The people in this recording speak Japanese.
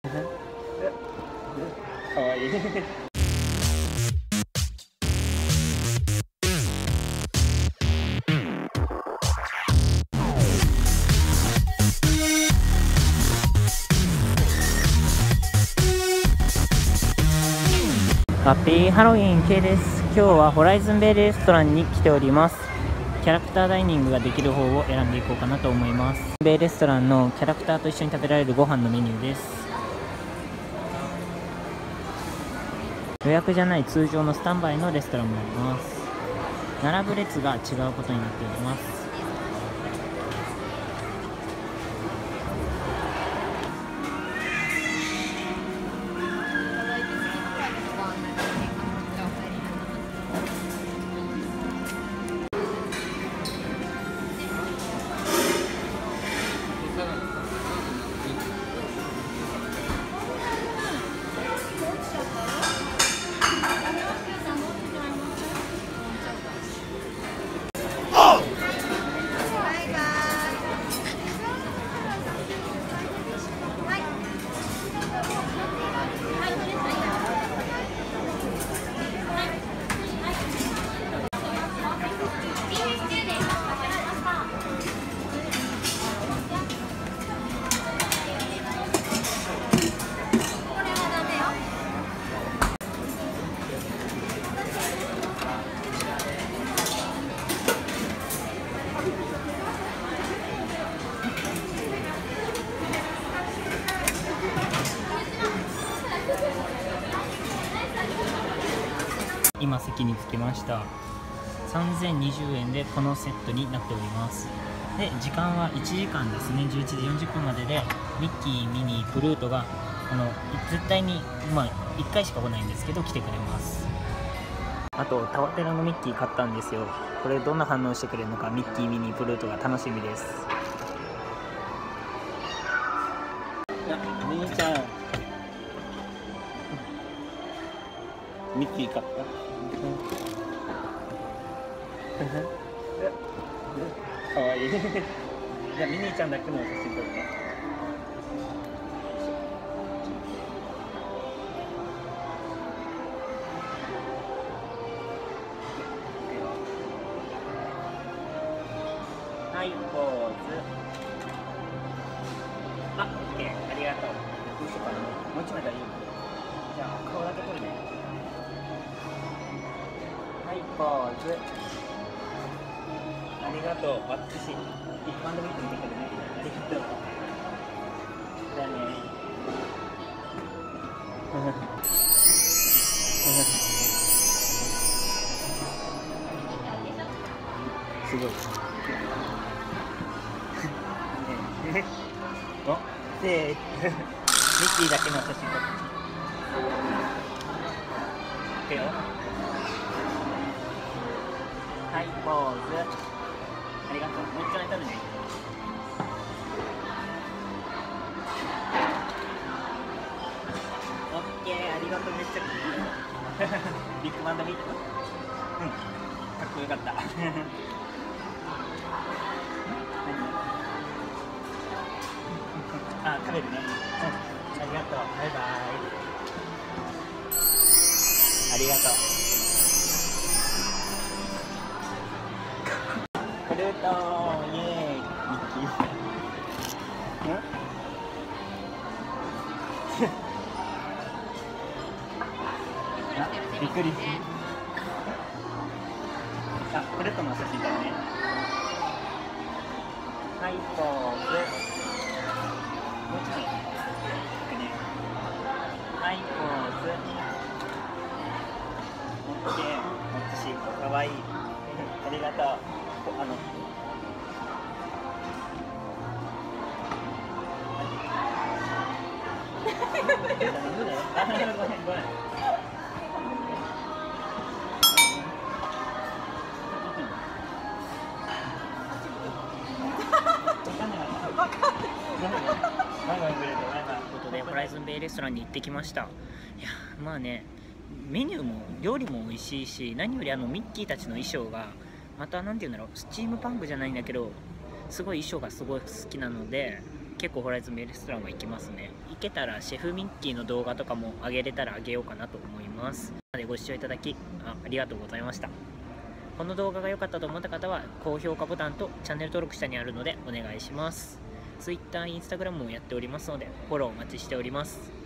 かわいいハッピーハロウィン系です。今日はホライズンベイレストランに来ておりますキャラクターダイニングができる方を選んでいこうかなと思いますベイレストランのキャラクターと一緒に食べられるご飯のメニューです。予約じゃない通常のスタンバイのレストランもあります。並ぶ列が違うことになっています。今席に着きました。3020円でこのセットになっております。で時間は1時間ですね。11時40分まででミッキーミニープルートがあの絶対にまあ1回しか来ないんですけど来てくれます。あとタワテラのミッキー買ったんですよ。これどんな反応してくれるのかミッキーミニープルートが楽しみです。ミニちゃん。ミッキー買ったかわいい。じゃあミニーちゃんだけの写真撮ってはいポーズ。あ、オッケー、ありがとう。どうしようかな。もう一枚だいい。じゃあ、顔だけ撮るね。い、ポーズ。ありがとう。私、一般でもいいと見てくるね。ありがとう。じゃあね。すごい。ねおで、ミッキーだけの写真撮って。いくよ。はい、ポーズ。ありがとう。もう一回撮るね。オッケー、ありがとう。めっちゃビッグバンドミット。うん。かっこよかった。あ、食べるね。うん。ありがとう。バイバイ。ありがとう。っくり。あ、フルートの写真だね。はい、ポーズ。もうちょっと。ね。はい、ポーズ。オッケー。私、かわいい。ありがとう。あの。あごめんごめん。イズンベイレストランに行ってきました。いやまあねメニューも料理も美味しいし何よりあのミッキーたちの衣装がまた何て言うんだろうスチームパンクじゃないんだけどすごい衣装がすごい好きなので結構ホライズンベイレストランは行きますね。行けたらシェフミッキーの動画とかも上げれたら上げようかなと思います。でご視聴いただきあありがとうございました。この動画が良かったと思った方は高評価ボタンとチャンネル登録下にあるのでお願いします。Twitter、Instagram もやっておりますのでフォローお待ちしております。